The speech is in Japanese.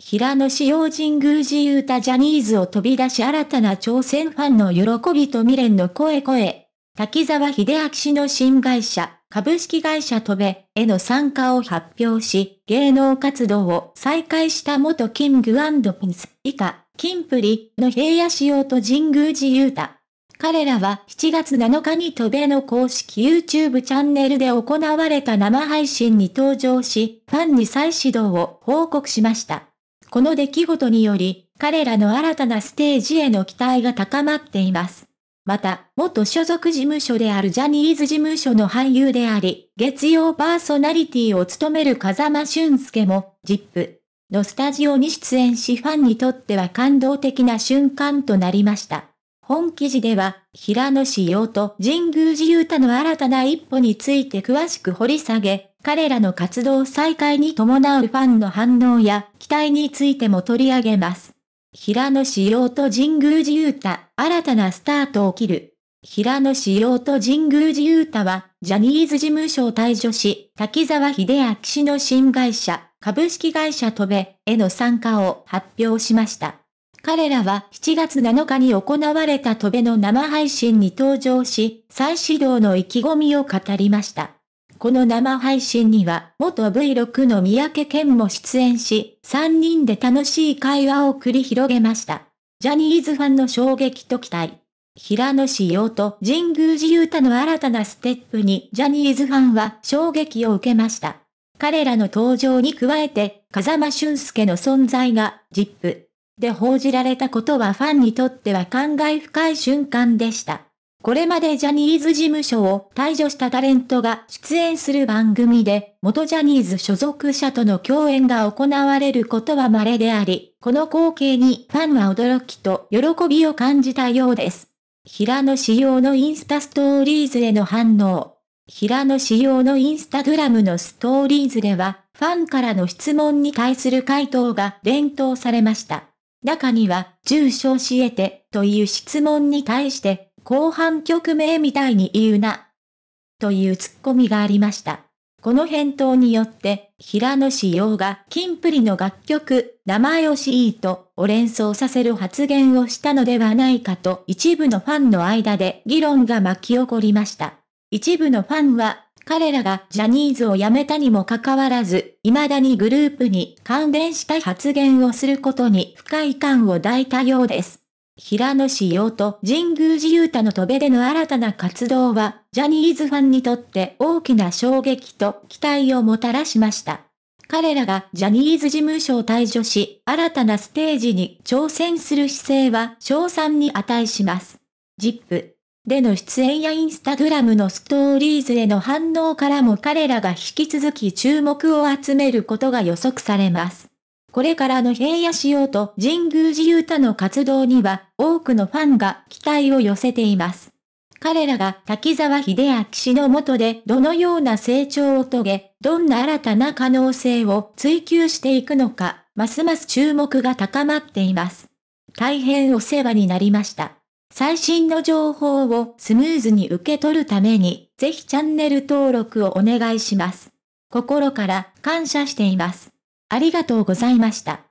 平野志陽神宮寺勇太ジャニーズを飛び出し新たな挑戦ファンの喜びと未練の声声。滝沢秀明氏の新会社、株式会社戸べへの参加を発表し、芸能活動を再開した元キングピンス以下、キンプリの平野仕様と神宮寺勇太。彼らは7月7日に戸べの公式 YouTube チャンネルで行われた生配信に登場し、ファンに再始動を報告しました。この出来事により、彼らの新たなステージへの期待が高まっています。また、元所属事務所であるジャニーズ事務所の俳優であり、月曜パーソナリティを務める風間俊介も、ジップのスタジオに出演しファンにとっては感動的な瞬間となりました。本記事では、平野志陽と神宮寺勇太の新たな一歩について詳しく掘り下げ、彼らの活動再開に伴うファンの反応や期待についても取り上げます。平野志陽と神宮寺勇太、新たなスタートを切る。平野志陽と神宮寺勇太は、ジャニーズ事務所を退場し、滝沢秀明氏の新会社、株式会社戸べへの参加を発表しました。彼らは7月7日に行われた戸べの生配信に登場し、再始動の意気込みを語りました。この生配信には、元 V6 の三宅健も出演し、3人で楽しい会話を繰り広げました。ジャニーズファンの衝撃と期待。平野志陽と神宮寺勇太の新たなステップにジャニーズファンは衝撃を受けました。彼らの登場に加えて、風間俊介の存在が、ジップで報じられたことはファンにとっては感慨深い瞬間でした。これまでジャニーズ事務所を退場したタレントが出演する番組で、元ジャニーズ所属者との共演が行われることは稀であり、この光景にファンは驚きと喜びを感じたようです。平野仕様のインスタストーリーズへの反応。平野仕様のインスタグラムのストーリーズでは、ファンからの質問に対する回答が連投されました。中には、住所教えて、という質問に対して、後半曲名みたいに言うな。というツッコミがありました。この返答によって、平野志陽がキンプリの楽曲、名前をしいと、を連想させる発言をしたのではないかと一部のファンの間で議論が巻き起こりました。一部のファンは、彼らがジャニーズを辞めたにもかかわらず、未だにグループに関連した発言をすることに不快感を抱いたようです。平野志陽と神宮寺勇太の戸べでの新たな活動は、ジャニーズファンにとって大きな衝撃と期待をもたらしました。彼らがジャニーズ事務所を退場し、新たなステージに挑戦する姿勢は賞賛に値します。ジップでの出演やインスタグラムのストーリーズへの反応からも彼らが引き続き注目を集めることが予測されます。これからの平野仕様と神宮寺勇太の活動には多くのファンが期待を寄せています。彼らが滝沢秀明氏の下でどのような成長を遂げ、どんな新たな可能性を追求していくのか、ますます注目が高まっています。大変お世話になりました。最新の情報をスムーズに受け取るために、ぜひチャンネル登録をお願いします。心から感謝しています。ありがとうございました。